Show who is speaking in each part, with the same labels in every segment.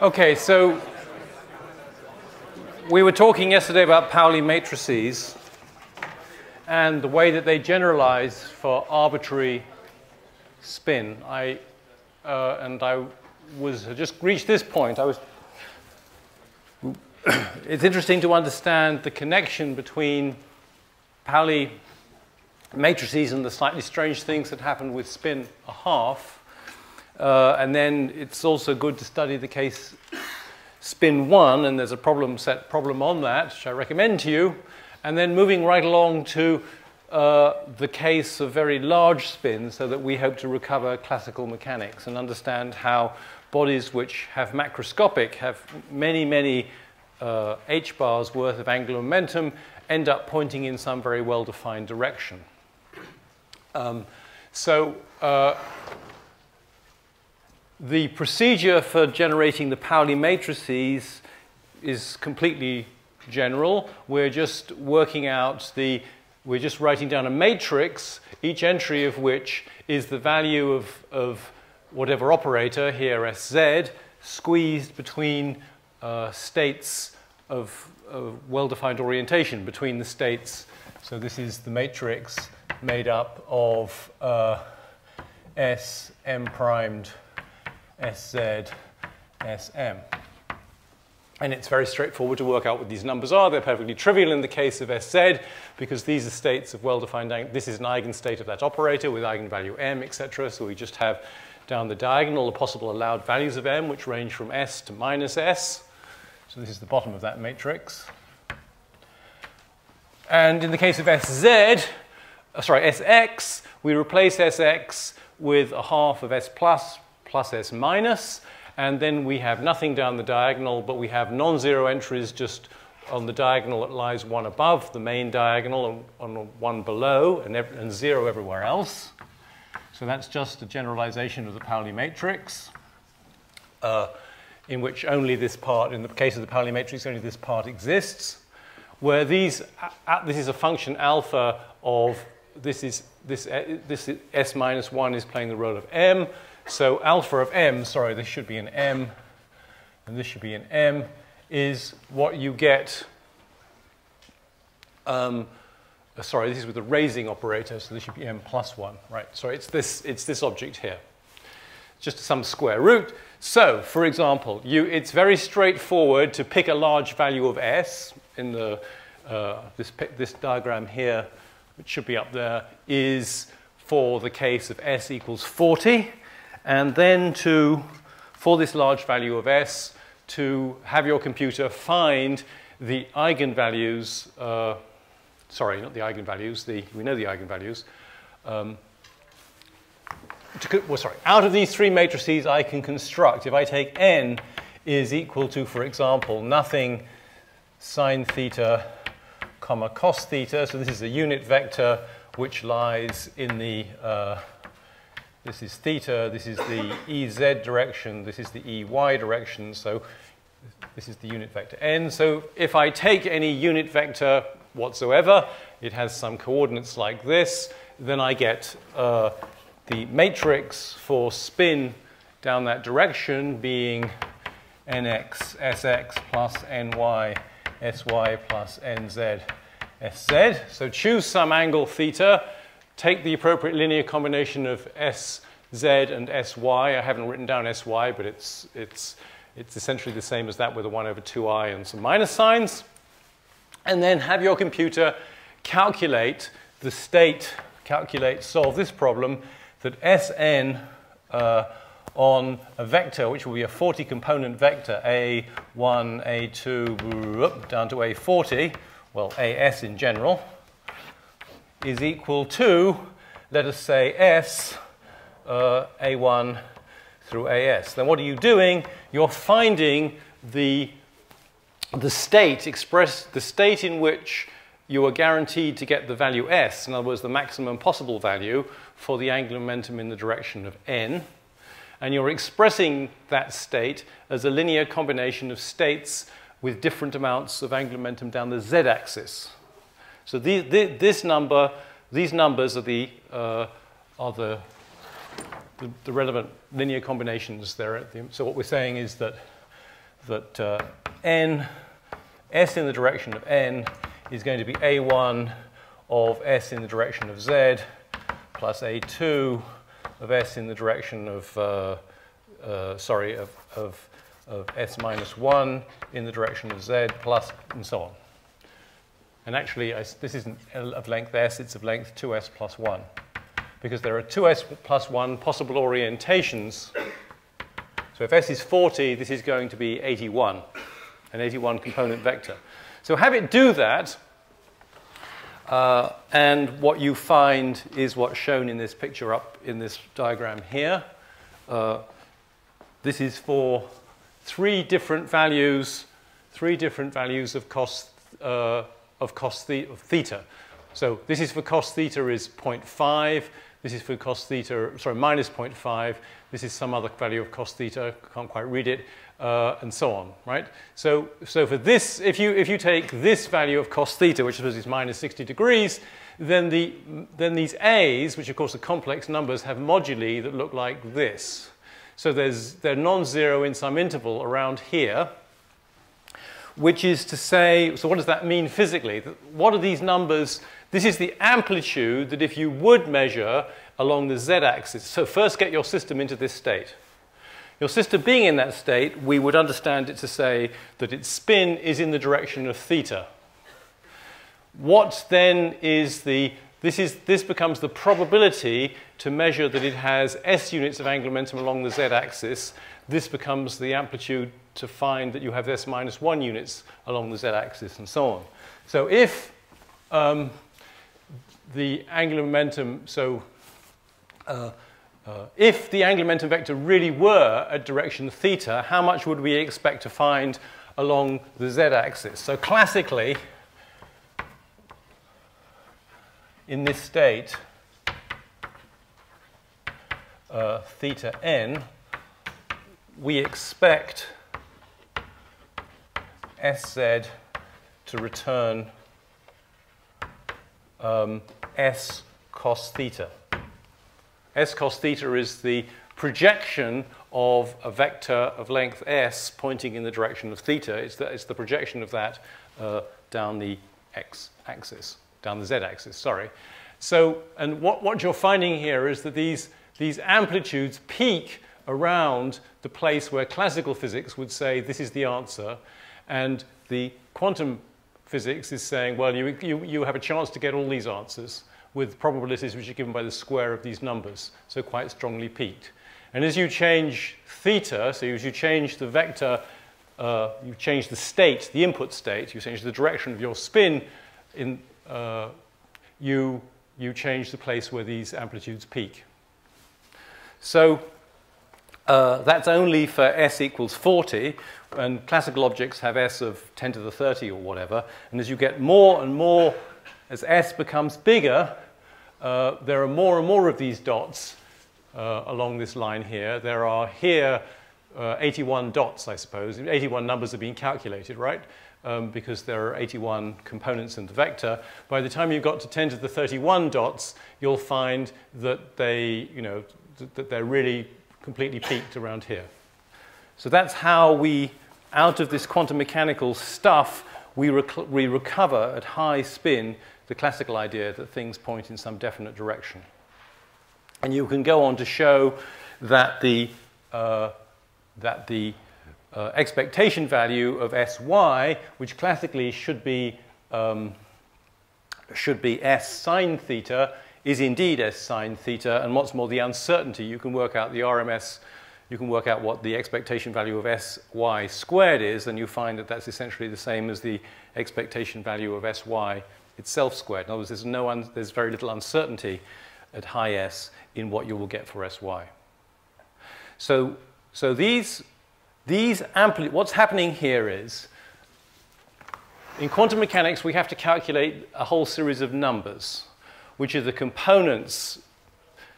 Speaker 1: Okay, so we were talking yesterday about Pauli matrices and the way that they generalize for arbitrary spin. I, uh, and I was just reached this point. I was. it's interesting to understand the connection between Pauli matrices and the slightly strange things that happen with spin a half. Uh, and then it's also good to study the case spin one, and there's a problem set problem on that, which I recommend to you. And then moving right along to uh, the case of very large spins, so that we hope to recover classical mechanics and understand how bodies which have macroscopic, have many, many uh, h bars worth of angular momentum, end up pointing in some very well-defined direction. Um, so uh, the procedure for generating the Pauli matrices is completely general. We're just working out the, we're just writing down a matrix, each entry of which is the value of, of whatever operator, here Sz, squeezed between uh, states of, of well-defined orientation between the states. So this is the matrix made up of uh, S, M primed, SZ, SM. And it's very straightforward to work out what these numbers are. They're perfectly trivial in the case of SZ because these are states of well-defined, this is an eigenstate of that operator with eigenvalue m, etc. So we just have down the diagonal the possible allowed values of m, which range from s to minus s. So this is the bottom of that matrix. And in the case of SZ, uh, sorry, Sx, we replace Sx with a half of S plus plus S minus, and then we have nothing down the diagonal, but we have non-zero entries just on the diagonal that lies one above the main diagonal and on one below, and, and zero everywhere else. So that's just a generalization of the Pauli matrix, uh, in which only this part, in the case of the Pauli matrix, only this part exists, where these, uh, this is a function alpha of, this is, this, uh, this is S minus 1 is playing the role of m, so alpha of m, sorry, this should be an m, and this should be an m, is what you get. Um, uh, sorry, this is with the raising operator, so this should be m plus 1. Right, sorry, it's this, it's this object here. Just some square root. So, for example, you, it's very straightforward to pick a large value of s in the, uh, this, this diagram here, which should be up there, is for the case of s equals 40 and then to, for this large value of s, to have your computer find the eigenvalues, uh, sorry, not the eigenvalues, the, we know the eigenvalues. Um, to, well, sorry, out of these three matrices I can construct, if I take n is equal to, for example, nothing sine theta comma cos theta, so this is a unit vector which lies in the uh, this is theta, this is the EZ direction, this is the EY direction, so this is the unit vector n. So if I take any unit vector whatsoever, it has some coordinates like this, then I get uh, the matrix for spin down that direction being nx sx plus ny sy plus nz sz. So choose some angle theta take the appropriate linear combination of S, Z, and Sy. I haven't written down Sy, but it's, it's, it's essentially the same as that with a 1 over 2i and some minus signs. And then have your computer calculate the state, calculate, solve this problem that Sn uh, on a vector, which will be a 40 component vector, A1, A2, down to A40, well, AS in general, is equal to, let us say, S, uh, A1 through AS. Then what are you doing? You're finding the, the state, expressed, the state in which you are guaranteed to get the value S, in other words, the maximum possible value for the angular momentum in the direction of n. And you're expressing that state as a linear combination of states with different amounts of angular momentum down the z-axis. So the, the, this number, these numbers are the, uh, are the, the, the, relevant linear combinations there. The, so what we're saying is that that uh, n, s in the direction of n is going to be a1 of s in the direction of z plus a2 of s in the direction of, uh, uh, sorry, of, of, of s minus 1 in the direction of z plus, and so on. And actually, I, this isn't of length s, it's of length 2s plus 1. Because there are 2s plus 1 possible orientations. So if s is 40, this is going to be 81, an 81 component vector. So have it do that, uh, and what you find is what's shown in this picture up in this diagram here. Uh, this is for three different values, three different values of cost uh, of cos the of theta. So this is for cos theta is 0.5. This is for cos theta, sorry, minus 0.5. This is some other value of cos theta. Can't quite read it uh, and so on, right? So, so for this, if you, if you take this value of cos theta, which is minus 60 degrees, then, the, then these a's, which of course are complex numbers, have moduli that look like this. So there's, they're non-zero in some interval around here, which is to say, so what does that mean physically? What are these numbers? This is the amplitude that if you would measure along the z-axis. So first get your system into this state. Your system being in that state, we would understand it to say that its spin is in the direction of theta. What then is the, this, is, this becomes the probability to measure that it has s units of angular momentum along the z-axis. This becomes the amplitude to find that you have s minus 1 units along the z-axis and so on. So if um, the angular momentum, so uh, uh, if the angular momentum vector really were a direction theta, how much would we expect to find along the z-axis? So classically, in this state, uh, theta n, we expect Sz to return um, S cos theta. S cos theta is the projection of a vector of length s pointing in the direction of theta. It's the, it's the projection of that uh, down the x-axis, down the z-axis, sorry. So, and what, what you're finding here is that these, these amplitudes peak around the place where classical physics would say this is the answer, and the quantum physics is saying, well, you, you, you have a chance to get all these answers with probabilities which are given by the square of these numbers, so quite strongly peaked. And as you change theta, so as you change the vector, uh, you change the state, the input state, you change the direction of your spin, in, uh, you, you change the place where these amplitudes peak. So uh, that's only for s equals 40, and classical objects have s of 10 to the 30 or whatever. And as you get more and more as S becomes bigger, uh, there are more and more of these dots uh, along this line here. There are here uh, 81 dots, I suppose. 81 numbers are being calculated, right? Um, because there are 81 components in the vector. By the time you've got to 10 to the 31 dots, you'll find that they, you know, th that they're really completely peaked around here. So that's how we, out of this quantum mechanical stuff, we, rec we recover at high spin the classical idea that things point in some definite direction. And you can go on to show that the, uh, that the uh, expectation value of Sy, which classically should be, um, should be S sine theta, is indeed S sine theta. And what's more, the uncertainty, you can work out the RMS, you can work out what the expectation value of Sy squared is, and you find that that's essentially the same as the expectation value of Sy itself squared. In other words, there's, no there's very little uncertainty at high S in what you will get for Sy. So, so these, these ampli what's happening here is, in quantum mechanics, we have to calculate a whole series of numbers, which are the components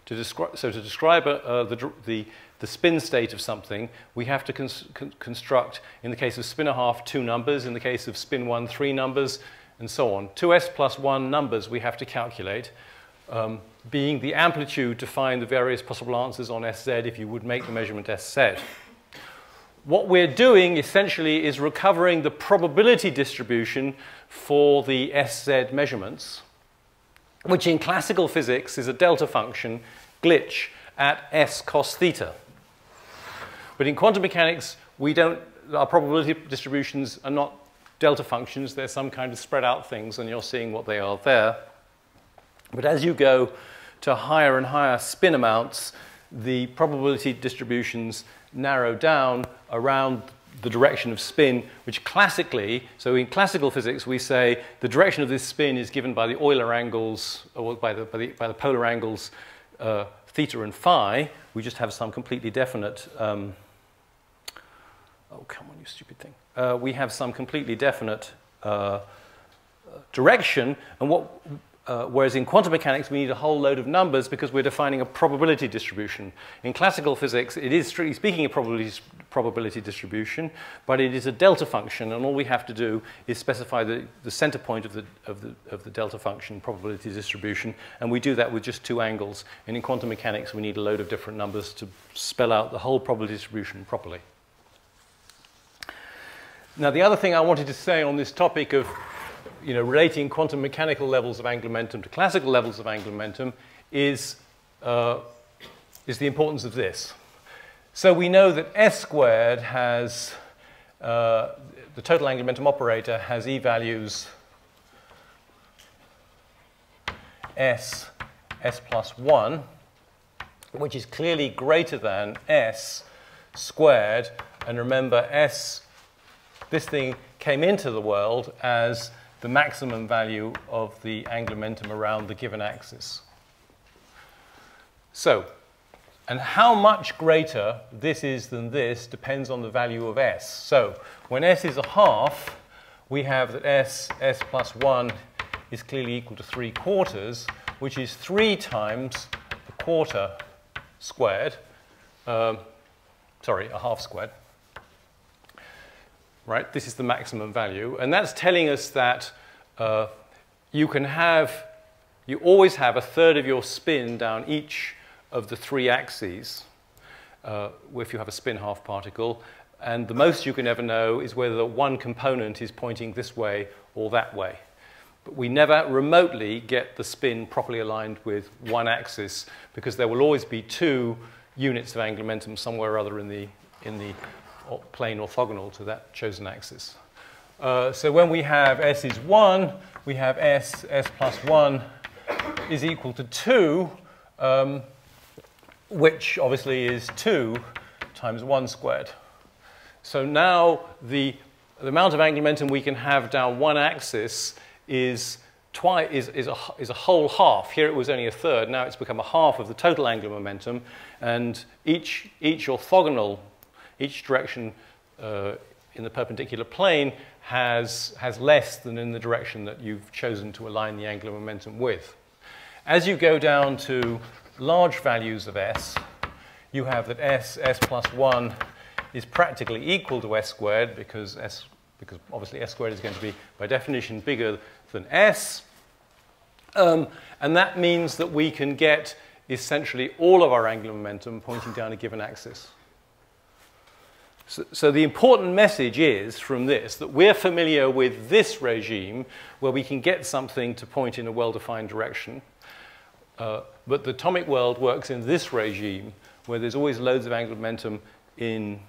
Speaker 1: to so to describe uh, the, the, the spin state of something, we have to cons con construct, in the case of spin a half, two numbers, in the case of spin one, three numbers, and so on. Two s plus 1 numbers we have to calculate, um, being the amplitude to find the various possible answers on sz if you would make the measurement sz. What we're doing essentially is recovering the probability distribution for the SZ measurements, which in classical physics is a delta function glitch at S cos theta. But in quantum mechanics, we don't, our probability distributions are not delta functions. They're some kind of spread out things, and you're seeing what they are there. But as you go to higher and higher spin amounts, the probability distributions narrow down around the direction of spin, which classically, so in classical physics, we say the direction of this spin is given by the Euler angles, or by the, by the, by the polar angles uh, theta and phi. We just have some completely definite, um, oh, come on, you stupid thing. Uh, we have some completely definite uh, direction, and what uh, whereas in quantum mechanics, we need a whole load of numbers because we're defining a probability distribution. In classical physics, it is strictly speaking a probability, probability distribution, but it is a delta function, and all we have to do is specify the, the center point of the, of, the, of the delta function probability distribution, and we do that with just two angles. And in quantum mechanics, we need a load of different numbers to spell out the whole probability distribution properly. Now, the other thing I wanted to say on this topic of you know, relating quantum mechanical levels of angular momentum to classical levels of angular momentum is, uh, is the importance of this. So we know that S squared has, uh, the total angular momentum operator has E values S, S plus 1, which is clearly greater than S squared. And remember, S, this thing came into the world as the maximum value of the angular momentum around the given axis. So, and how much greater this is than this depends on the value of s. So, when s is a half, we have that s, s plus 1 is clearly equal to 3 quarters, which is 3 times the quarter squared, um, sorry, a half squared right? This is the maximum value. And that's telling us that uh, you can have, you always have a third of your spin down each of the three axes uh, if you have a spin half particle. And the most you can ever know is whether one component is pointing this way or that way. But we never remotely get the spin properly aligned with one axis because there will always be two units of angular momentum somewhere or other in the, in the plane orthogonal to that chosen axis. Uh, so when we have s is 1, we have s, s plus 1 is equal to 2, um, which obviously is 2 times 1 squared. So now the, the amount of angular momentum we can have down one axis is, twi- is, is, a, is a whole half. Here it was only a third. Now it's become a half of the total angular momentum. And each, each orthogonal each direction uh, in the perpendicular plane has, has less than in the direction that you've chosen to align the angular momentum with. As you go down to large values of s, you have that s, s plus 1 is practically equal to s squared because s because obviously s squared is going to be by definition bigger than s. Um, and that means that we can get essentially all of our angular momentum pointing down a given axis. So, so, the important message is from this that we're familiar with this regime where we can get something to point in a well-defined direction. Uh, but the atomic world works in this regime where there's always loads of angular momentum in,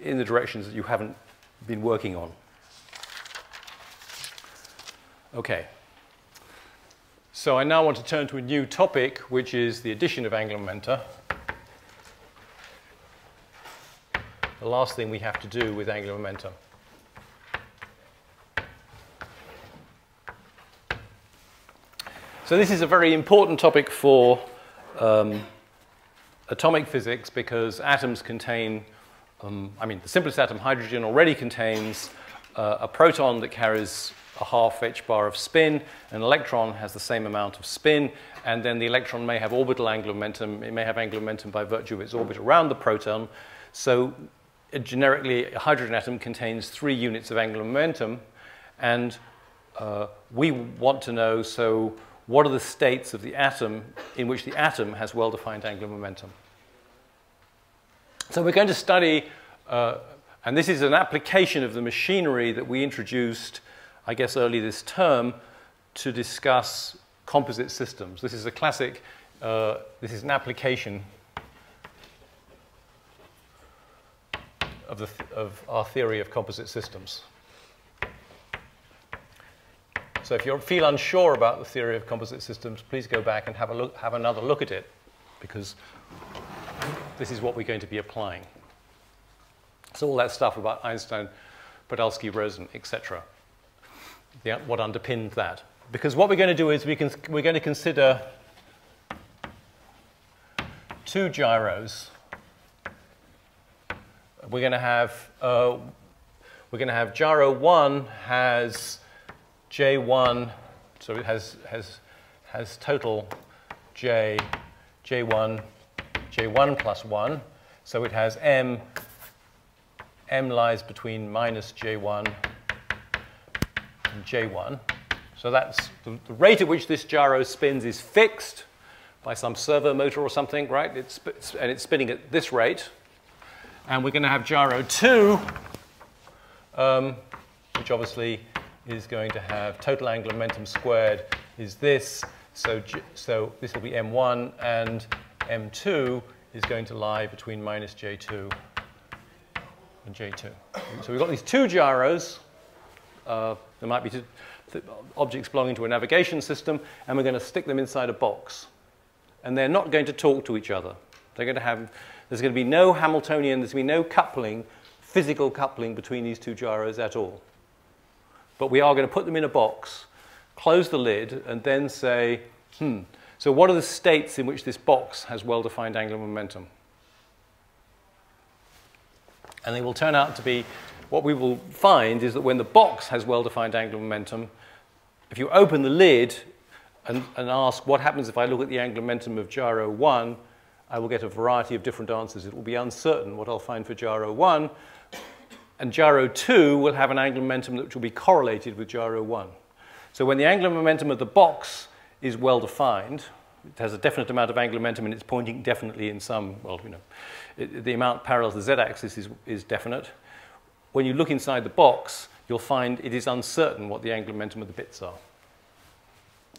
Speaker 1: in the directions that you haven't been working on. Okay. So I now want to turn to a new topic, which is the addition of angular momenta. The last thing we have to do with angular momentum. So this is a very important topic for um, atomic physics because atoms contain, um, I mean, the simplest atom, hydrogen, already contains uh, a proton that carries a half h bar of spin. An electron has the same amount of spin, and then the electron may have orbital angular momentum. It may have angular momentum by virtue of its orbit around the proton. So generically, a hydrogen atom contains three units of angular momentum, and uh, we want to know, so what are the states of the atom in which the atom has well-defined angular momentum? So we're going to study uh, and this is an application of the machinery that we introduced, I guess, early this term to discuss composite systems. This is a classic, uh, this is an application of, the, of our theory of composite systems. So if you feel unsure about the theory of composite systems, please go back and have, a look, have another look at it, because this is what we're going to be applying. So all that stuff about Einstein, Podolsky, Rosen, etc. what underpinned that. Because what we're going to do is we can, we're going to consider two gyros. We're going to have uh, we're going to have one has J1, so it has, has, has total J, J1, J1 plus 1. So it has M, M lies between minus J1 and J1. So that's the, the rate at which this gyro spins is fixed by some servo motor or something, right? It's, and it's spinning at this rate. And we're going to have gyro 2, um, which obviously is going to have total angular momentum squared is this. So, so this will be m1, and m2 is going to lie between minus j2 and j2. So we've got these two gyros. Uh, there might be two objects belonging to a navigation system, and we're going to stick them inside a box. And they're not going to talk to each other. They're going to have, there's going to be no Hamiltonian, there's going to be no coupling, physical coupling between these two gyros at all. But we are going to put them in a box, close the lid, and then say, hmm, so what are the states in which this box has well-defined angular momentum? And they will turn out to be, what we will find is that when the box has well-defined angular momentum, if you open the lid and, and ask what happens if I look at the angular momentum of gyro 1, I will get a variety of different answers. It will be uncertain what I'll find for gyro 1, and gyro 2 will have an angular momentum which will be correlated with gyro 1. So when the angular momentum of the box is well defined, it has a definite amount of angular momentum and it's pointing definitely in some, well, you know, it, the amount parallel to the z-axis is, is definite. When you look inside the box, you'll find it is uncertain what the angular momentum of the bits are.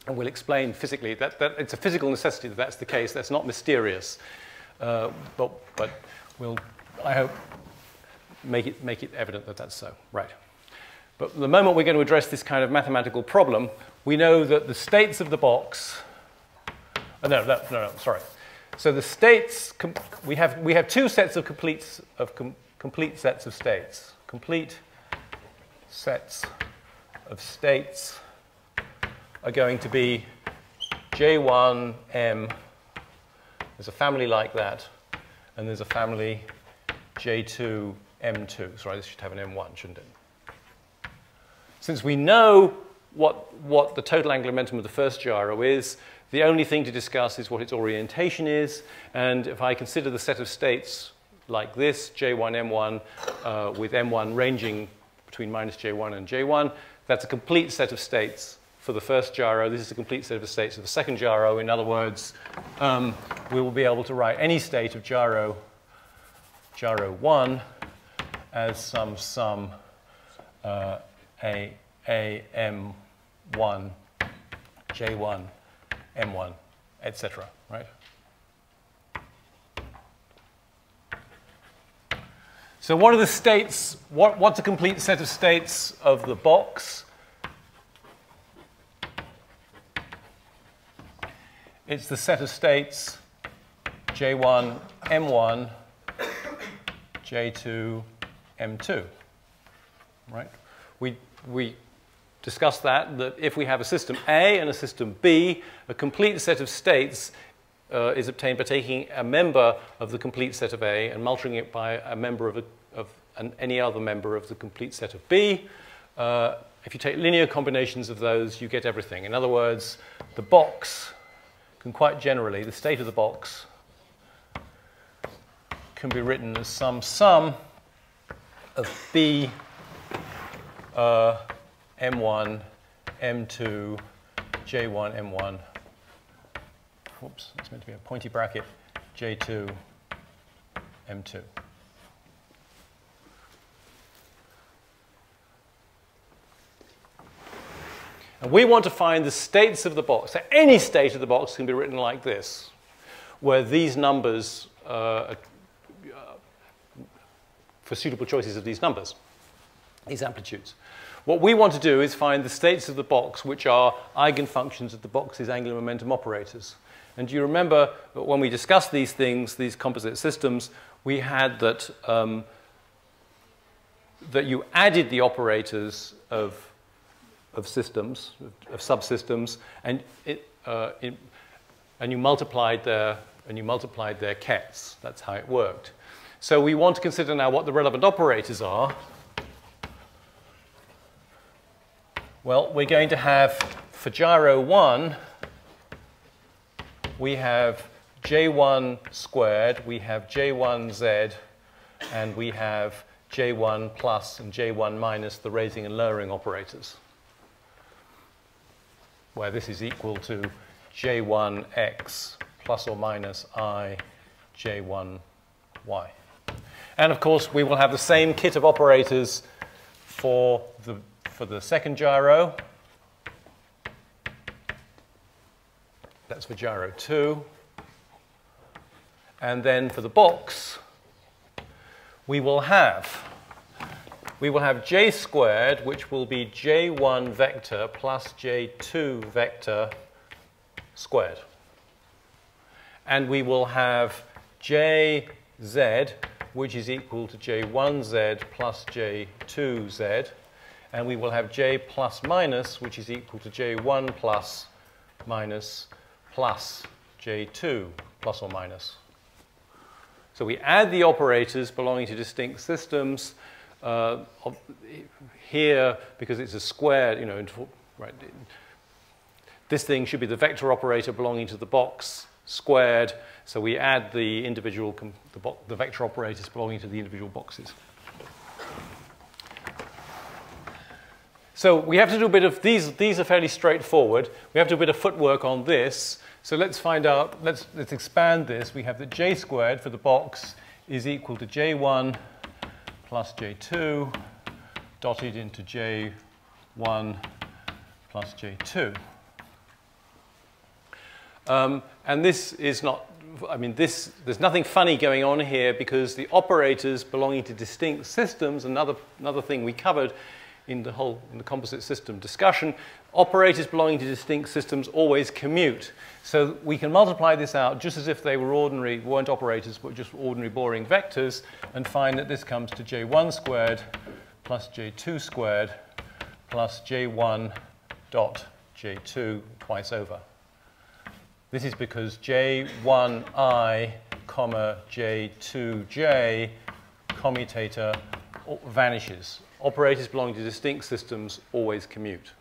Speaker 1: And we'll explain physically that, that it's a physical necessity that that's the case. That's not mysterious. Uh, but, but we'll, I hope, make it, make it evident that that's so. Right. But the moment we're going to address this kind of mathematical problem, we know that the states of the box, oh, no, no, no, no, sorry. So the states, we have, we have two sets of complete, of com, complete sets of states. Complete sets of states are going to be J1M. There's a family like that, and there's a family J2 M2. Sorry, this should have an M1, shouldn't it? Since we know what, what the total angular momentum of the first gyro is, the only thing to discuss is what its orientation is. And if I consider the set of states like this, J1, M1, uh, with M1 ranging between minus J1 and J1, that's a complete set of states for the first gyro. This is a complete set of states of the second gyro. In other words, um, we will be able to write any state of gyro, gyro 1 as some sum uh, a a m one j one m one etc. Right. So what are the states? What, what's a complete set of states of the box? It's the set of states J1, M1, J2, M2, right? We, we discussed that, that if we have a system A and a system B, a complete set of states uh, is obtained by taking a member of the complete set of A and multiplying it by a member of, a, of an, any other member of the complete set of B. Uh, if you take linear combinations of those, you get everything. In other words, the box can quite generally, the state of the box can be written as some sum of B uh, M1, M2, J1, M1. Whoops, that's meant to be a pointy bracket. J2, M2. And we want to find the states of the box. So any state of the box can be written like this, where these numbers, uh, for suitable choices of these numbers, these amplitudes. What we want to do is find the states of the box which are eigenfunctions of the box's angular momentum operators. And do you remember that when we discussed these things, these composite systems, we had that, um, that you added the operators of, of systems, of, subsystems, and, it, uh, it, and you multiplied their and you multiplied their. That's how it worked. So we want to consider now what the relevant operators are. Well, we're going to have for gyro 1, we have j1 squared, we have j1z, and we have j1 plus and j1 minus the raising and lowering operators, where this is equal to j1x plus or minus i j1y. And of course, we will have the same kit of operators for the for the second gyro. That's for gyro 2. And then for the box, we will have we will have j squared, which will be j1 vector plus j2 vector squared. And we will have jz, which is equal to j1z plus j2z and we will have j plus minus, which is equal to j1 plus minus plus j2 plus or minus. So we add the operators belonging to distinct systems uh, here because it's a squared, you know, right. This thing should be the vector operator belonging to the box squared. So we add the individual, the, the vector operators belonging to the individual boxes. So we have to do a bit of, these, these are fairly straightforward. We have to do a bit of footwork on this. So let's find out, let's, let's expand this. We have that j squared for the box is equal to j1 plus j2 dotted into j1 plus j2. Um, and this is not, I mean, this, there's nothing funny going on here because the operators belonging to distinct systems, another, another thing we covered, in the whole in the composite system discussion, operators belonging to distinct systems always commute. So we can multiply this out just as if they were ordinary, weren't operators, but just ordinary boring vectors, and find that this comes to j1 squared plus j2 squared plus j1 dot j2 twice over. This is because j1i comma j2j commutator vanishes operators belonging to distinct systems always commute.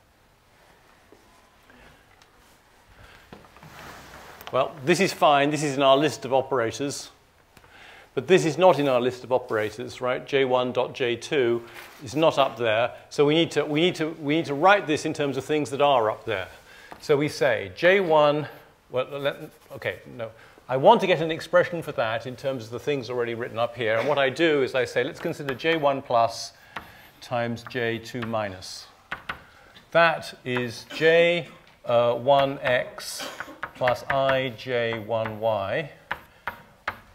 Speaker 1: Well, this is fine. This is in our list of operators. But this is not in our list of operators, right? J1.J2 is not up there. So we need, to, we, need to, we need to write this in terms of things that are up there. So we say J1, well, let, okay, no. I want to get an expression for that in terms of the things already written up here. And what I do is I say, let's consider J1 plus times j2 minus. That is j1x uh, plus i j1y,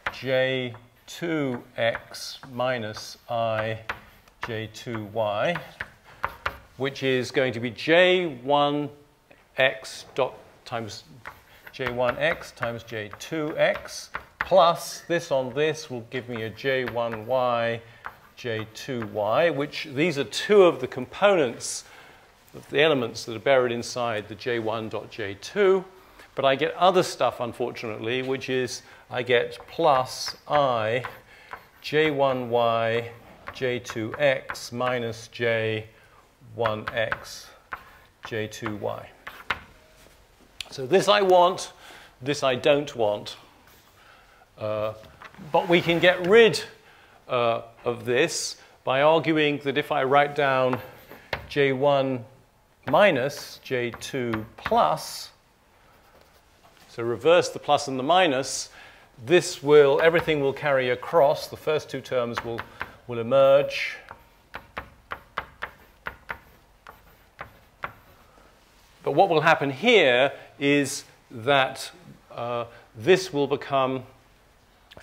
Speaker 1: j2x minus i j2y, which is going to be j1x dot times j1x times j2x plus this on this will give me a j1y J2y, which these are two of the components of the elements that are buried inside the J1.J2. But I get other stuff, unfortunately, which is I get plus i J1y J2x minus J1x J2y. So this I want, this I don't want. Uh, but we can get rid uh, of this by arguing that if I write down J1 minus J2 plus, so reverse the plus and the minus, this will, everything will carry across. The first two terms will, will emerge. but what will happen here is that uh, this will become,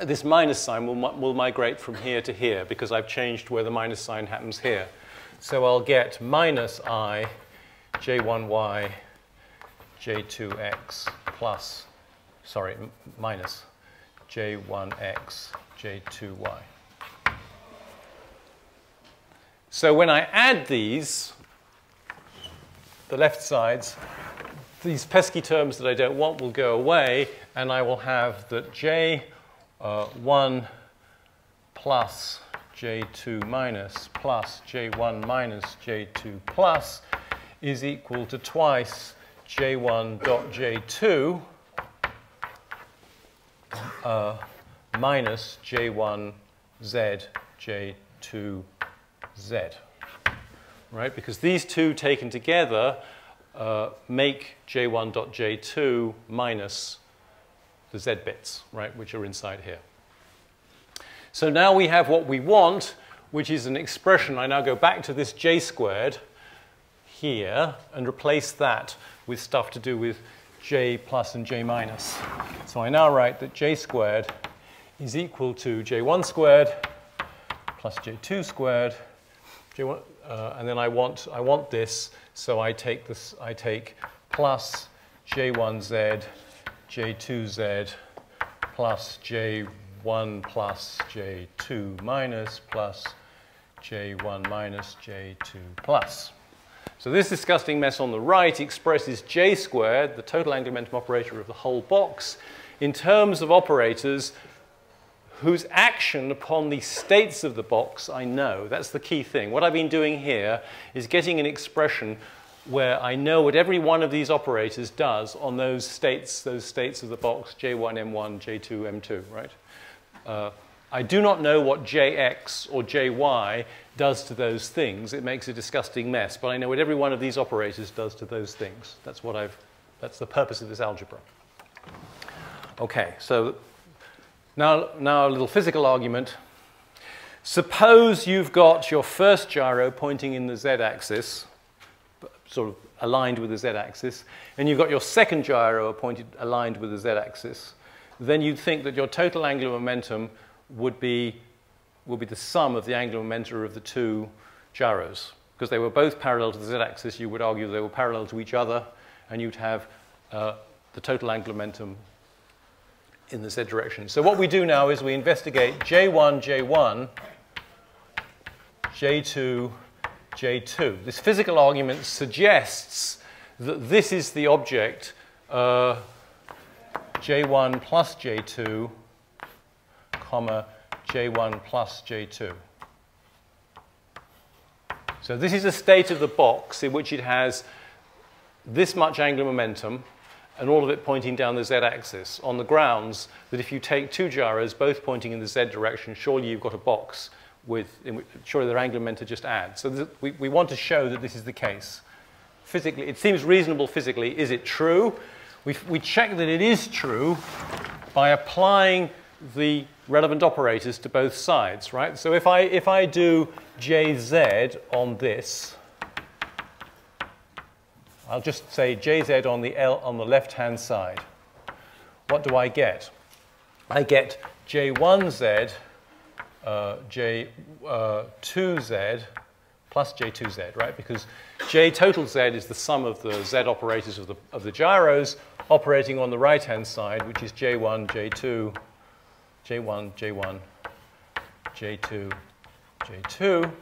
Speaker 1: this minus sign will, will migrate from here to here because I've changed where the minus sign happens here. So I'll get minus i j1y j2x plus, sorry, minus j1x j2y. So when I add these, the left sides, these pesky terms that I don't want will go away, and I will have that j1 uh, plus j2 minus plus j1 minus j2 plus is equal to twice j1 dot j2 uh, minus j1 z j2 z. Right? Because these two taken together uh, make j1 dot j2 minus the z bits, right, which are inside here. So now we have what we want, which is an expression. I now go back to this j squared here and replace that with stuff to do with j plus and j minus. So I now write that j squared is equal to j1 squared plus j2 squared, j1, uh, and then I want, I want this, so I take, this, I take plus j1z, j2z, plus j 1 plus j2 minus plus j1 minus j2 plus. So this disgusting mess on the right expresses j squared, the total angular momentum operator of the whole box, in terms of operators whose action upon the states of the box I know. That's the key thing. What I've been doing here is getting an expression where I know what every one of these operators does on those states, those states of the box, J1, M1, J2, M2, right? Uh, I do not know what jx or jy does to those things. It makes a disgusting mess, but I know what every one of these operators does to those things. That's what I've, that's the purpose of this algebra. Okay, so now, now a little physical argument. Suppose you've got your first gyro pointing in the z-axis, sort of aligned with the z-axis, and you've got your second gyro pointed, aligned with the z-axis then you'd think that your total angular momentum would be, would be the sum of the angular momentum of the two gyros. Because they were both parallel to the z-axis, you would argue they were parallel to each other, and you'd have uh, the total angular momentum in the z direction. So what we do now is we investigate J1, J1, J2, J2. This physical argument suggests that this is the object uh, j1 plus j2, comma, j1 plus j2. So this is a state of the box in which it has this much angular momentum and all of it pointing down the z-axis on the grounds that if you take two gyros, both pointing in the z direction, surely you've got a box with, surely their angular momentum just add. So we, we want to show that this is the case. Physically, it seems reasonable physically. Is it true? we, we check that it is true by applying the relevant operators to both sides, right? So if I, if I do jz on this, I'll just say jz on the, L, on the left-hand side. What do I get? I get j1z, uh, j2z, uh, plus j2z, right? Because j total z is the sum of the z operators of the, of the gyros operating on the right-hand side, which is j1, j2, j1, j1, j2, j2.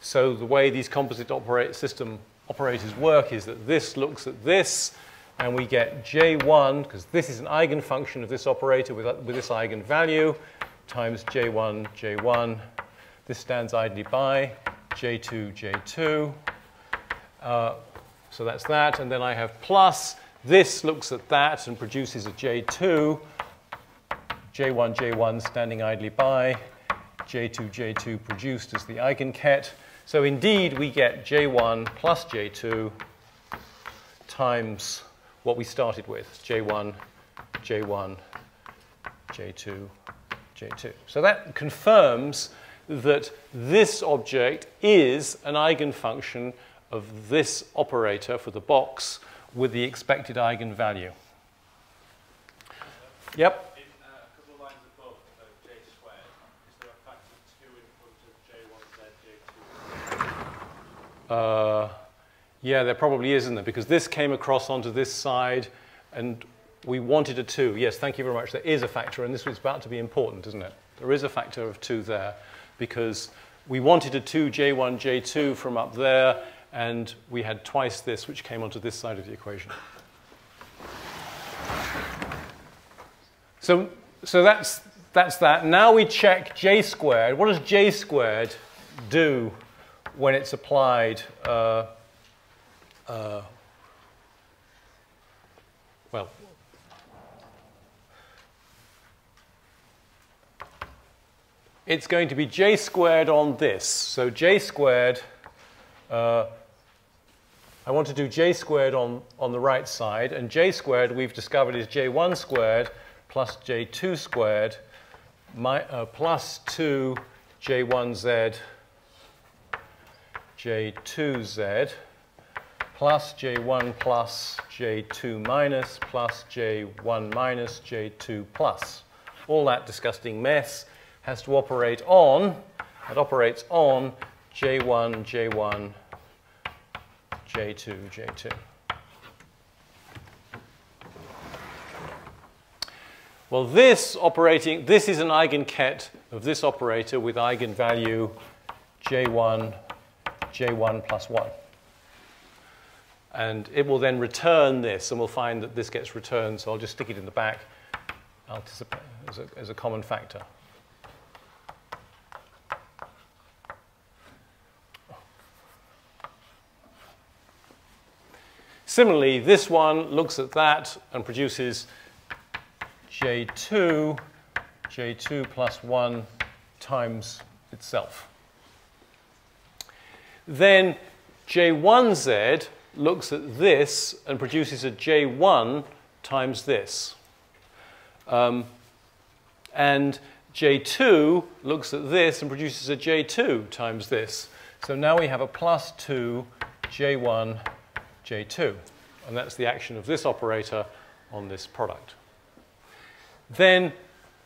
Speaker 1: So the way these composite operate system operators work is that this looks at this, and we get j1, because this is an eigenfunction of this operator with, with this eigenvalue, times j1, j1. This stands idly by j2, j2. Uh, so that's that. And then I have plus. This looks at that and produces a j2. j1, j1 standing idly by. j2, j2 produced as the eigenket. So indeed, we get j1 plus j2 times what we started with, j1, j1, j2, j2. So that confirms that this object is an eigenfunction of this operator for the box with the expected eigenvalue. Yep. Uh, yeah, there probably is, isn't there? Because this came across onto this side, and we wanted a 2. Yes, thank you very much. There is a factor, and this was about to be important, isn't it? There is a factor of 2 there, because we wanted a 2 J1, J2 from up there, and we had twice this, which came onto this side of the equation. So, so that's, that's that. Now we check J squared. What does J squared do when it's applied, uh, uh, well, it's going to be j squared on this. So j squared, uh, I want to do j squared on, on the right side, and j squared we've discovered is j1 squared plus j2 squared my, uh, plus 2 j1z j2z plus j1 plus j2 minus plus j1 minus j2 plus. All that disgusting mess has to operate on, it operates on j1, j1, j2, j2. Well, this operating, this is an eigenket of this operator with eigenvalue j1 j1 plus 1. And it will then return this, and we'll find that this gets returned, so I'll just stick it in the back as a, as a common factor. Similarly, this one looks at that and produces J2, J2 plus 1 times itself. Then J1z looks at this and produces a J1 times this. Um, and J2 looks at this and produces a J2 times this. So now we have a plus 2 J1 J2. And that's the action of this operator on this product. Then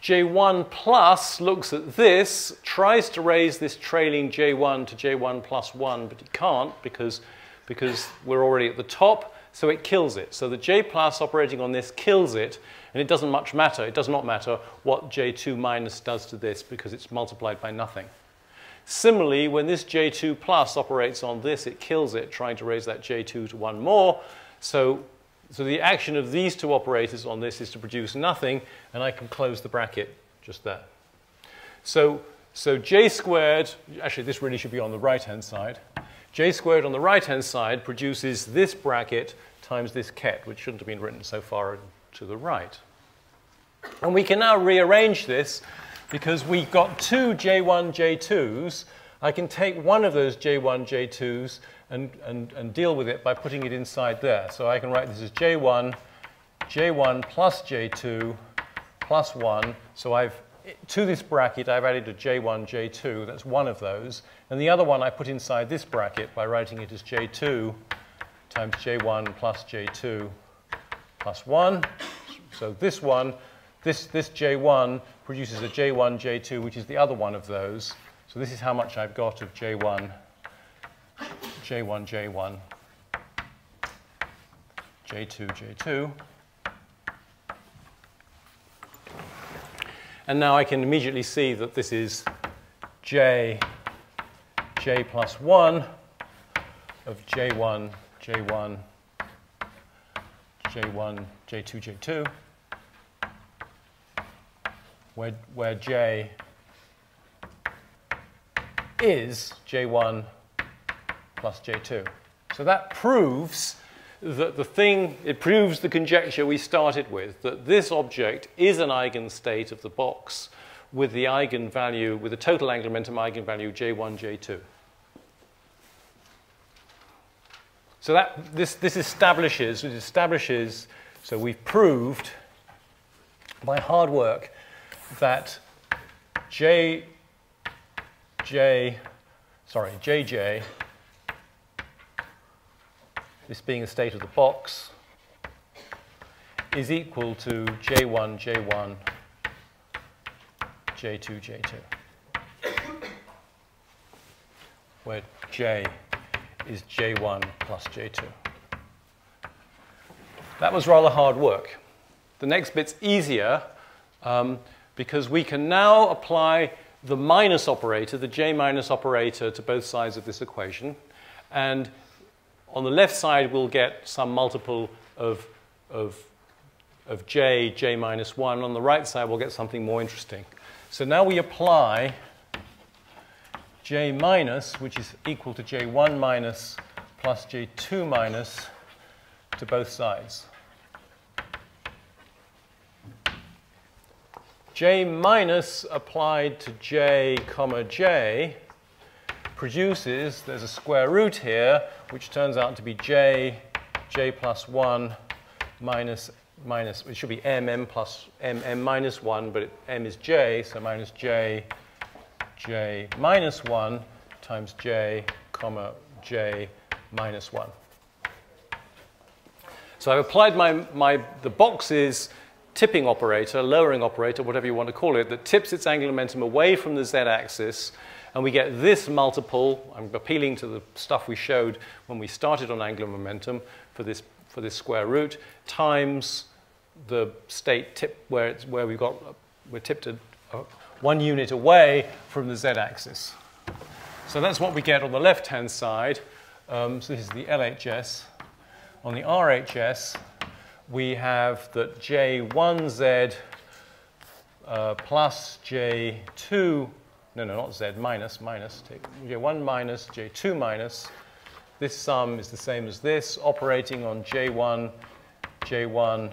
Speaker 1: J1 plus looks at this, tries to raise this trailing J1 to J1 plus 1, but it can't because, because we're already at the top, so it kills it. So the J plus operating on this kills it, and it doesn't much matter. It does not matter what J2 minus does to this because it's multiplied by nothing. Similarly, when this J2 plus operates on this, it kills it, trying to raise that J2 to 1 more. So so the action of these two operators on this is to produce nothing, and I can close the bracket just there. So, so j squared, actually this really should be on the right-hand side. j squared on the right-hand side produces this bracket times this ket, which shouldn't have been written so far to the right. And we can now rearrange this because we've got two j1, j2s. I can take one of those j1, j2s and, and, and deal with it by putting it inside there. So I can write this as J1, J1 plus J2 plus 1. So I've, to this bracket, I've added a J1, J2. That's one of those. And the other one I put inside this bracket by writing it as J2 times J1 plus J2 plus 1. So this one, this, this J1 produces a J1, J2, which is the other one of those. So this is how much I've got of J1, J1, J1, J2, J2. And now I can immediately see that this is J, J plus 1 of J1, J1, J1, J2, J2, where, where J is J1, plus J2. So that proves that the thing, it proves the conjecture we started with, that this object is an eigenstate of the box with the eigenvalue, with the total angular momentum eigenvalue J1, J2. So that, this, this establishes, it establishes, so we've proved by hard work that J, J, sorry, JJ this being the state of the box, is equal to J1, J1, J2, J2. Where J is J1 plus J2. That was rather hard work. The next bit's easier um, because we can now apply the minus operator, the J minus operator, to both sides of this equation. And on the left side, we'll get some multiple of, of, of J, J minus 1. On the right side, we'll get something more interesting. So now we apply J minus, which is equal to J1 minus plus J2 minus to both sides. J minus applied to J comma J produces, there's a square root here, which turns out to be J, J plus 1 minus, minus it should be M, M plus, M, M minus 1, but it, M is J, so minus J, J minus 1 times J, comma, J minus 1. So I've applied my, my, the boxes tipping operator, lowering operator, whatever you want to call it, that tips its angular momentum away from the z-axis, and we get this multiple, I'm appealing to the stuff we showed when we started on angular momentum for this, for this square root, times the state tip where, it's, where we've got, we're tipped a, a, one unit away from the z-axis. So that's what we get on the left-hand side. Um, so this is the LHS. On the RHS, we have that J1Z uh, plus J2, no, no, not Z, minus, minus, take J1 minus, J2 minus. This sum is the same as this, operating on J1, J1,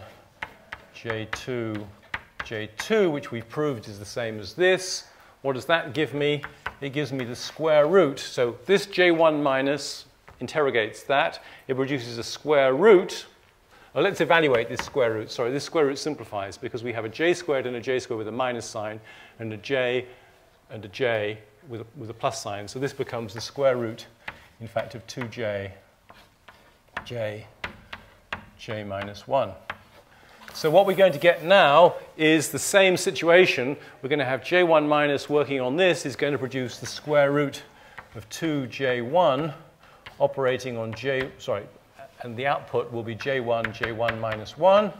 Speaker 1: J2, J2, which we've proved is the same as this. What does that give me? It gives me the square root. So this J1 minus interrogates that. It produces a square root well, let's evaluate this square root. Sorry, this square root simplifies because we have a j squared and a j squared with a minus sign and a j and a j with a, with a plus sign. So this becomes the square root, in fact, of 2j, j, j minus 1. So what we're going to get now is the same situation. We're going to have j1 minus working on this is going to produce the square root of 2j1 operating on j, sorry, and the output will be J1, J1 minus 1.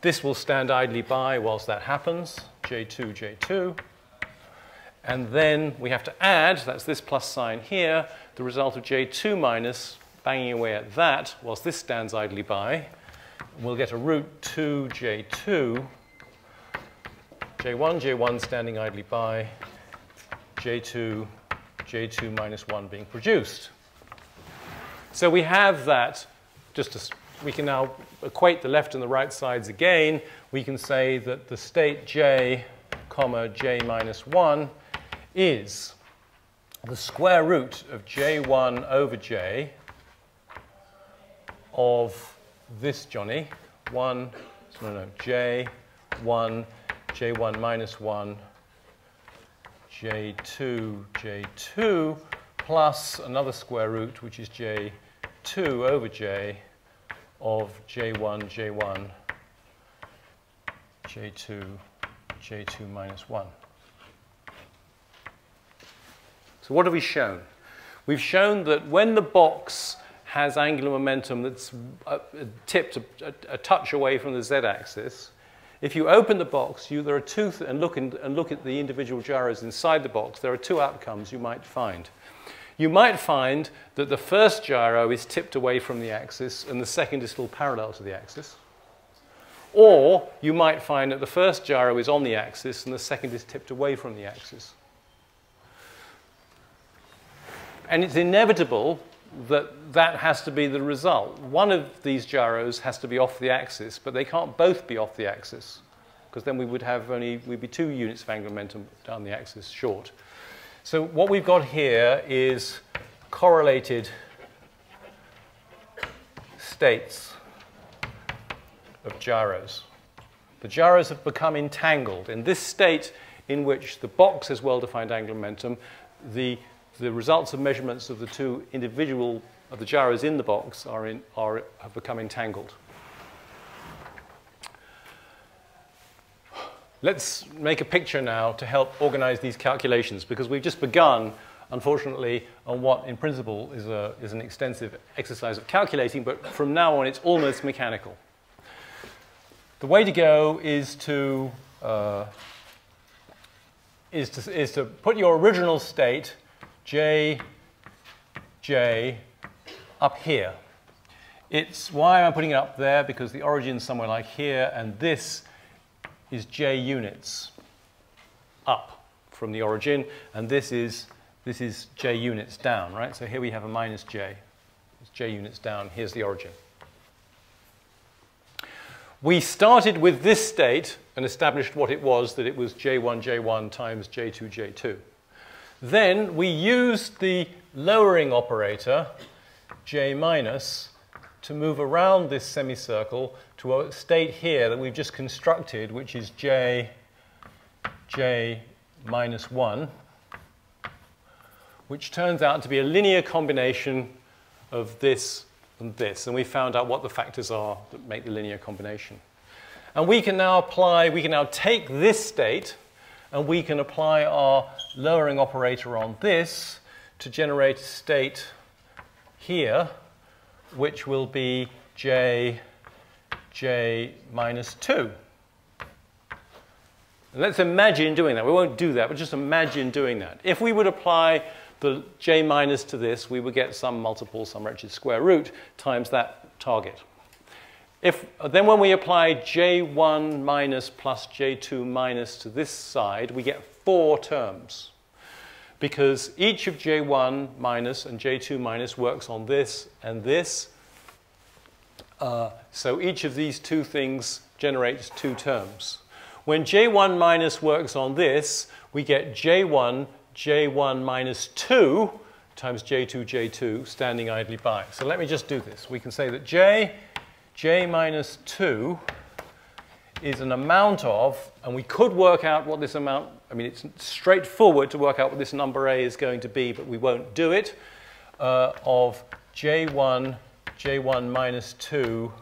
Speaker 1: This will stand idly by whilst that happens, J2, J2. And then we have to add, that's this plus sign here, the result of J2 minus banging away at that whilst this stands idly by. We'll get a root 2 J2, J1, J1 standing idly by, J2, J2 minus 1 being produced. So we have that just to, we can now equate the left and the right sides again. We can say that the state j, comma, j minus 1 is the square root of j1 over j of this Johnny, 1, no, no, j, 1, j1 minus 1, j2, j2, plus another square root, which is j 2 over j of j1, j1, j2, j2 minus 1. So what have we shown? We've shown that when the box has angular momentum that's uh, tipped a, a, a, touch away from the z-axis, if you open the box, you, there are two, and look, in, and look at the individual gyros inside the box, there are two outcomes you might find you might find that the first gyro is tipped away from the axis and the second is still parallel to the axis. Or you might find that the first gyro is on the axis and the second is tipped away from the axis. And it's inevitable that that has to be the result. One of these gyros has to be off the axis, but they can't both be off the axis, because then we would have only, we'd be two units of angular momentum down the axis short. So what we've got here is correlated states of gyros. The gyros have become entangled. In this state in which the box has well-defined angular momentum, the, the results of measurements of the two individual of the gyros in the box are in, are, have become entangled. Let's make a picture now to help organize these calculations because we've just begun, unfortunately, on what in principle is, a, is an extensive exercise of calculating, but from now on it's almost mechanical. The way to go is to, uh, is to, is to put your original state, j, j, up here. It's why I'm putting it up there? Because the origin is somewhere like here, and this is j units up from the origin, and this is, this is j units down, right? So here we have a minus j. It's j units down. Here's the origin. We started with this state and established what it was, that it was J1, J1 times J2, J2. Then we used the lowering operator, J minus, to move around this semicircle to a state here that we've just constructed, which is J, J minus 1, which turns out to be a linear combination of this and this. And we found out what the factors are that make the linear combination. And we can now apply, we can now take this state and we can apply our lowering operator on this to generate a state here, which will be j, j minus 2. let's imagine doing that. We won't do that, but just imagine doing that. If we would apply the j minus to this, we would get some multiple, some wretched square root times that target. If, then when we apply j1 minus plus j2 minus to this side, we get four terms. Because each of j1 minus and j2 minus works on this and this. Uh, so each of these two things generates two terms. When j1 minus works on this, we get j1 j1 minus 2 times j2, j2 standing idly by. So let me just do this. We can say that j, j minus 2 is an amount of, and we could work out what this amount, I mean, it's straightforward to work out what this number a is going to be, but we won't do it, uh, of j1, j1 minus 2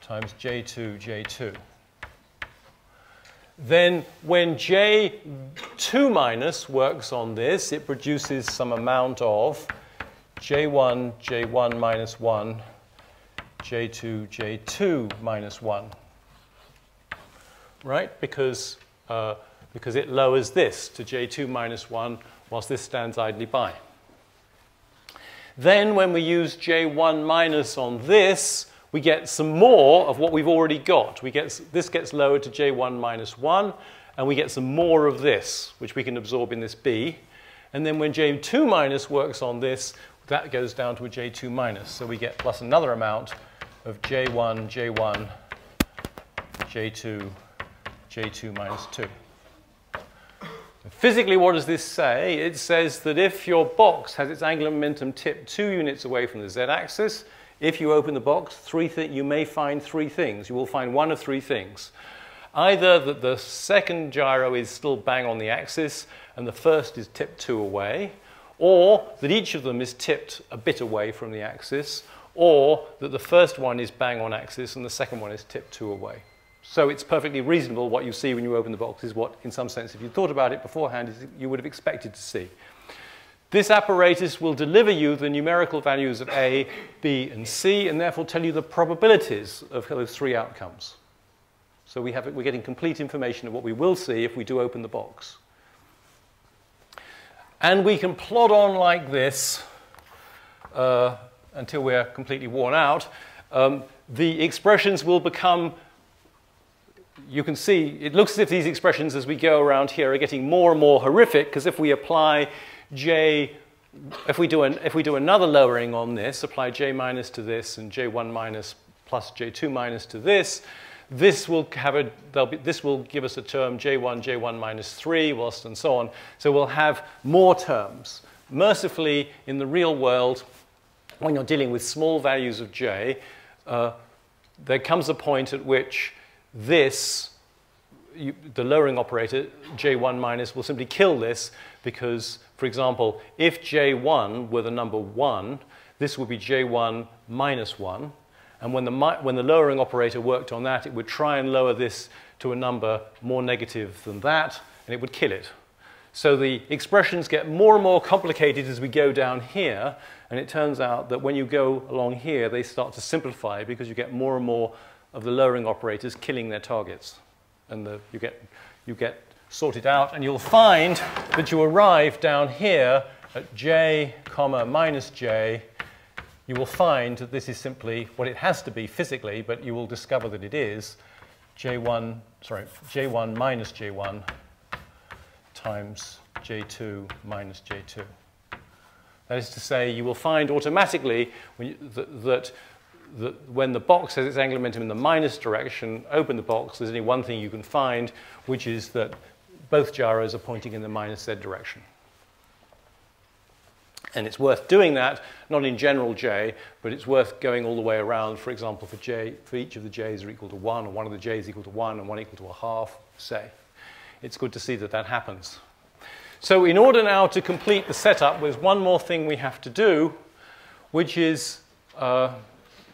Speaker 1: times j2, j2 then when J2 minus works on this, it produces some amount of J1, J1 minus 1, J2, J2 minus 1. Right? Because, uh, because it lowers this to J2 minus 1 whilst this stands idly by. Then when we use J1 minus on this, we get some more of what we've already got. We get, this gets lowered to J1 minus 1, and we get some more of this, which we can absorb in this B. And then when J2 minus works on this, that goes down to a J2 minus. So we get plus another amount of J1, J1, J2, J2 minus 2. Physically, what does this say? It says that if your box has its angular momentum tipped two units away from the z-axis, if you open the box, three you may find three things. You will find one of three things. Either that the second gyro is still bang on the axis and the first is tipped two away, or that each of them is tipped a bit away from the axis, or that the first one is bang on axis and the second one is tipped two away. So it's perfectly reasonable what you see when you open the box is what, in some sense, if you thought about it beforehand, you would have expected to see. This apparatus will deliver you the numerical values of A, B, and C, and therefore tell you the probabilities of those three outcomes. So we have, we're getting complete information of what we will see if we do open the box. And we can plod on like this uh, until we're completely worn out. Um, the expressions will become, you can see, it looks as if these expressions as we go around here are getting more and more horrific, because if we apply j, if we, do an, if we do another lowering on this, apply j minus to this and j1 minus plus j2 minus to this, this will, have a, be, this will give us a term j1, j1 minus 3, whilst and so on. So we'll have more terms. Mercifully, in the real world, when you're dealing with small values of j, uh, there comes a point at which this, you, the lowering operator, j1 minus, will simply kill this because for example, if J1 were the number 1, this would be J1 minus 1. And when the, when the lowering operator worked on that, it would try and lower this to a number more negative than that, and it would kill it. So the expressions get more and more complicated as we go down here, and it turns out that when you go along here, they start to simplify because you get more and more of the lowering operators killing their targets. And the, you, get, you get sorted out, and you'll find that you arrive down here at j comma minus j, you will find that this is simply what it has to be physically, but you will discover that it is j1, sorry, j1 minus j1 times j2 minus j2. That is to say, you will find automatically you, that, that, that, when the box has its angular momentum in the minus direction, open the box, there's only one thing you can find, which is that both gyros are pointing in the minus z direction. And it's worth doing that, not in general j, but it's worth going all the way around, for example, for j, for each of the j's are equal to 1, or one of the j's equal to 1, and one equal to a half, say. It's good to see that that happens. So in order now to complete the setup, there's one more thing we have to do, which is, uh,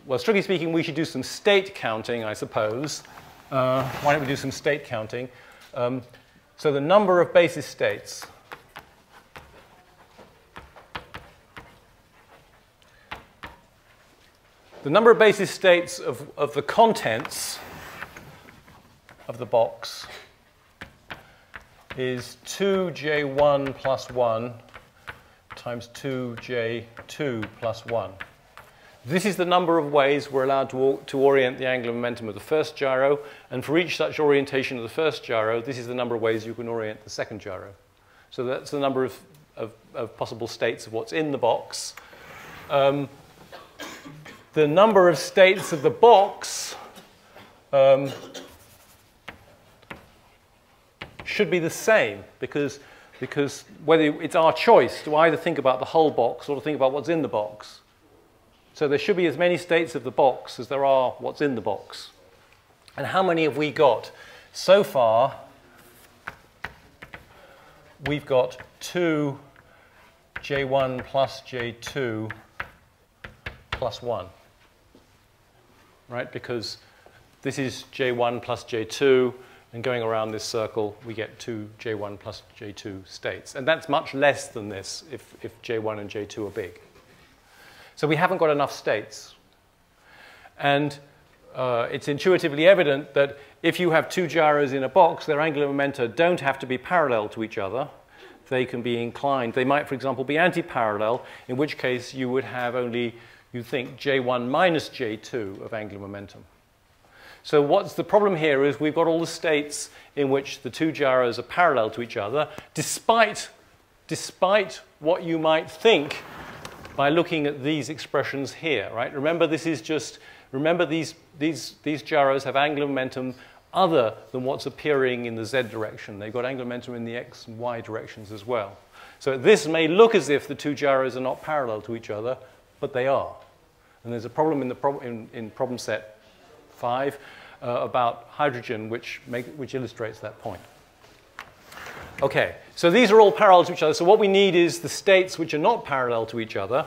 Speaker 1: well, strictly speaking, we should do some state counting, I suppose. Uh, why don't we do some state counting? Um, so the number of basis states. The number of basis states of, of the contents of the box is 2j1 plus 1 times 2j2 plus 1. This is the number of ways we're allowed to, to orient the angular momentum of the first gyro, and for each such orientation of the first gyro, this is the number of ways you can orient the second gyro. So that's the number of, of, of possible states of what's in the box. Um, the number of states of the box um, should be the same because, because whether it's our choice to either think about the whole box or to think about what's in the box. So there should be as many states of the box as there are what's in the box. And how many have we got? So far, we've got 2 J1 plus J2 plus 1. Right? Because this is J1 plus J2, and going around this circle, we get two J1 plus J2 states. And that's much less than this if, if J1 and J2 are big. So we haven't got enough states. And uh, it's intuitively evident that if you have two gyros in a box, their angular momenta don't have to be parallel to each other. They can be inclined. They might, for example, be anti-parallel, in which case you would have only, you think, J1 minus J2 of angular momentum. So what's the problem here is we've got all the states in which the two gyros are parallel to each other, despite, despite what you might think by looking at these expressions here, right? Remember, this is just, remember these, these, these gyros have angular momentum other than what's appearing in the z direction. They've got angular momentum in the x and y directions as well. So this may look as if the two gyros are not parallel to each other, but they are. And there's a problem in, the prob in, in problem set 5 uh, about hydrogen, which, make, which illustrates that point. Okay, so these are all parallel to each other. So what we need is the states which are not parallel to each other.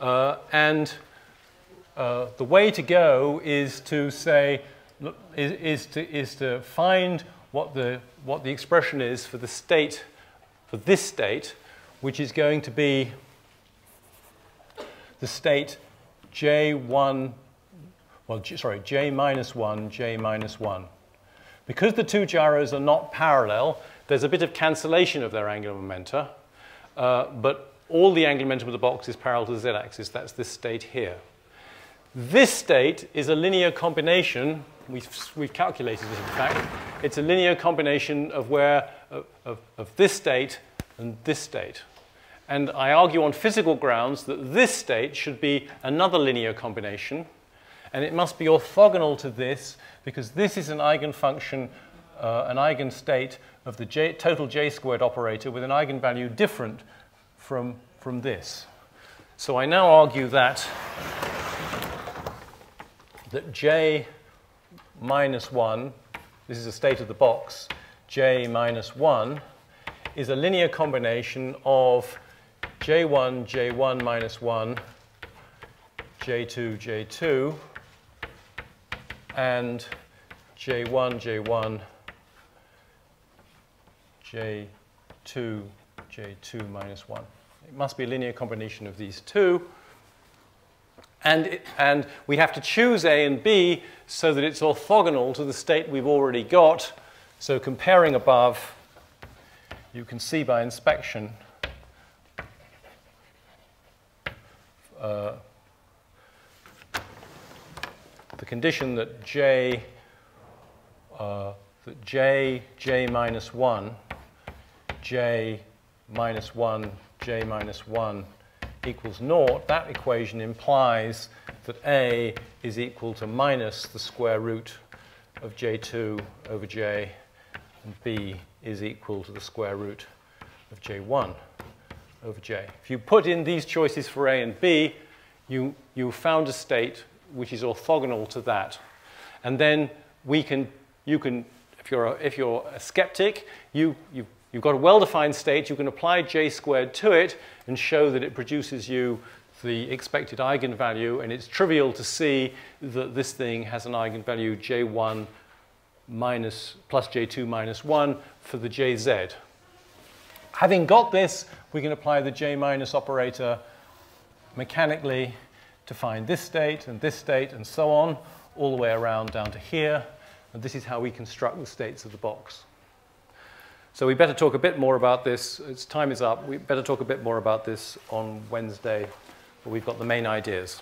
Speaker 1: Uh, and uh, the way to go is to say, is, is, to, is to find what the, what the expression is for the state, for this state, which is going to be the state J1 well, sorry, j minus 1, j minus 1. Because the two gyros are not parallel, there's a bit of cancellation of their angular momenta, uh, but all the angular momentum of the box is parallel to the z-axis. That's this state here. This state is a linear combination. We've, we've calculated this in fact. It's a linear combination of, where, of, of this state and this state. And I argue on physical grounds that this state should be another linear combination and it must be orthogonal to this because this is an eigenfunction, uh, an eigenstate of the J, total J squared operator with an eigenvalue different from, from this. So I now argue that, that J minus 1, this is a state of the box, J minus 1, is a linear combination of J1, J1 minus 1, J2, J2, and J1, J1, J2, J2 minus 1. It must be a linear combination of these two. And, it, and we have to choose A and B so that it's orthogonal to the state we've already got. So comparing above, you can see by inspection uh, the condition that J, uh, that J, J minus 1, J minus 1, J minus 1 equals naught, that equation implies that A is equal to minus the square root of J2 over J, and B is equal to the square root of J1 over J. If you put in these choices for A and B, you, you found a state which is orthogonal to that. And then we can, you can, if you're a, if you're a skeptic, you, you've You've got a well-defined state. You can apply j squared to it and show that it produces you the expected eigenvalue. And it's trivial to see that this thing has an eigenvalue j1 minus plus j2 minus 1 for the jz. Having got this, we can apply the j minus operator mechanically to find this state and this state and so on, all the way around down to here. And this is how we construct the states of the box. So we better talk a bit more about this. Its time is up. We better talk a bit more about this on Wednesday, but we've got the main ideas.